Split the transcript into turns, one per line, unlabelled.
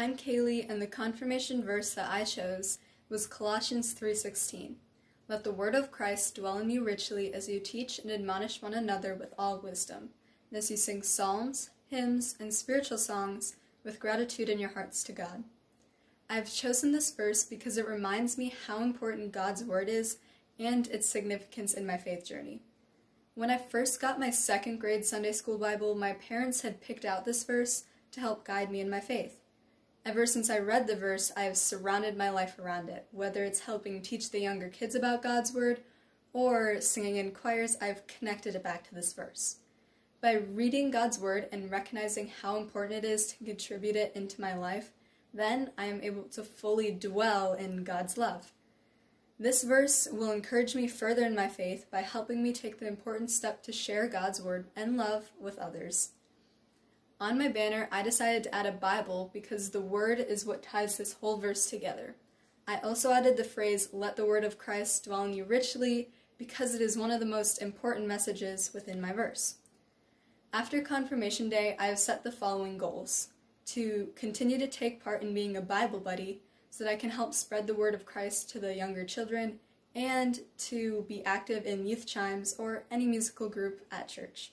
I'm Kaylee and the confirmation verse that I chose was Colossians 3:16. Let the word of Christ dwell in you richly as you teach and admonish one another with all wisdom, and as you sing psalms, hymns, and spiritual songs with gratitude in your hearts to God. I've chosen this verse because it reminds me how important God's word is and its significance in my faith journey. When I first got my second grade Sunday school Bible, my parents had picked out this verse to help guide me in my faith. Ever since I read the verse, I have surrounded my life around it, whether it's helping teach the younger kids about God's Word or singing in choirs, I've connected it back to this verse. By reading God's Word and recognizing how important it is to contribute it into my life, then I am able to fully dwell in God's love. This verse will encourage me further in my faith by helping me take the important step to share God's Word and love with others. On my banner, I decided to add a Bible because the Word is what ties this whole verse together. I also added the phrase, let the Word of Christ dwell in you richly, because it is one of the most important messages within my verse. After Confirmation Day, I have set the following goals to continue to take part in being a Bible buddy so that I can help spread the word of Christ to the younger children, and to be active in youth chimes or any musical group at church.